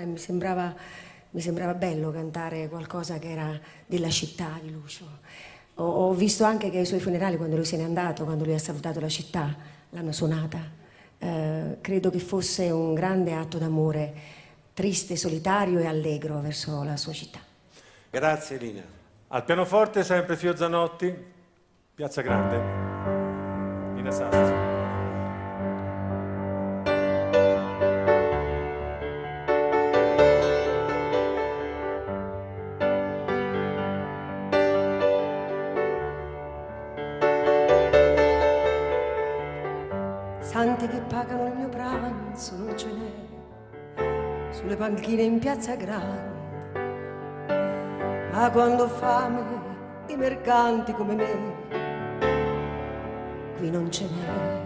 ancora e mi sembrava, mi sembrava bello cantare qualcosa che era della città di Lucio. Ho, ho visto anche che ai suoi funerali, quando lui se n'è andato, quando lui ha salutato la città, l'hanno suonata. Eh, credo che fosse un grande atto d'amore, triste, solitario e allegro verso la sua città. Grazie Lina. Al pianoforte sempre Fio Zanotti, Piazza Grande, Lina Sastri. Santi che pagano il mio pranzo non ce n'è sulle panchine in piazza grande. Ma quando ho fame di mercanti come me, qui non ce n'è.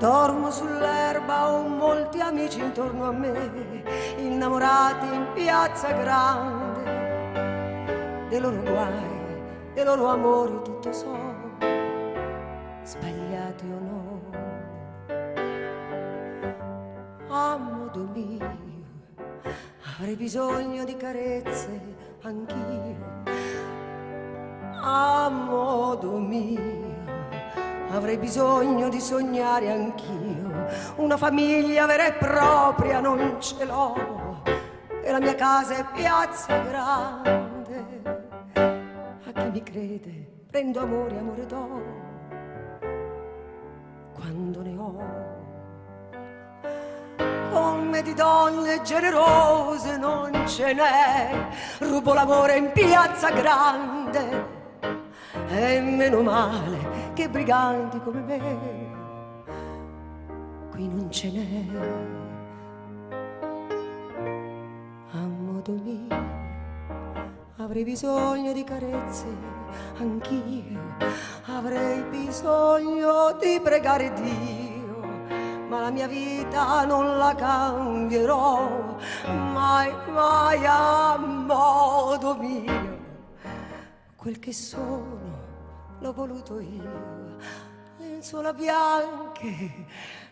Dormo sull'erba, ho molti amici intorno a me, innamorati in piazza grande, dei loro guai, dei loro amori tutto so sbagliati o no. A modo mio avrei bisogno di carezze anch'io. A modo mio avrei bisogno di sognare anch'io. Una famiglia vera e propria non ce l'ho e la mia casa è piazza grande. A chi mi crede prendo amore, amore do quando ne ho. Come di donne generose non ce n'è, rubo l'amore in piazza grande. E meno male che briganti come me, qui non ce n'è. A modo mio avrei bisogno di carezze anch'io avrei bisogno di pregare Dio, ma la mia vita non la cambierò mai, mai a modo mio. Quel che sono l'ho voluto io, lenzuola bianche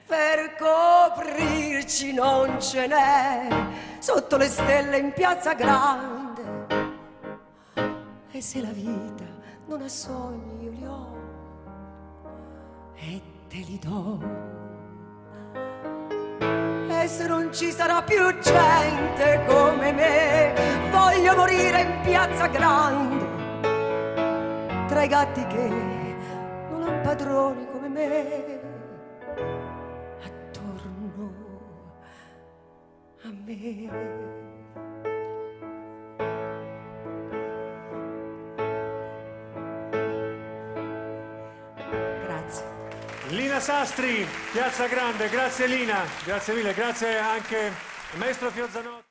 per coprirci non ce n'è, sotto le stelle in piazza grande. Se la vita non ha sogni, io li ho e te li do. E se non ci sarà più gente come me, voglio morire in piazza grande, tra i gatti che non hanno padroni come me, attorno a me. Lina Sastri, Piazza Grande, grazie Lina, grazie mille, grazie anche maestro Fiozzanotti.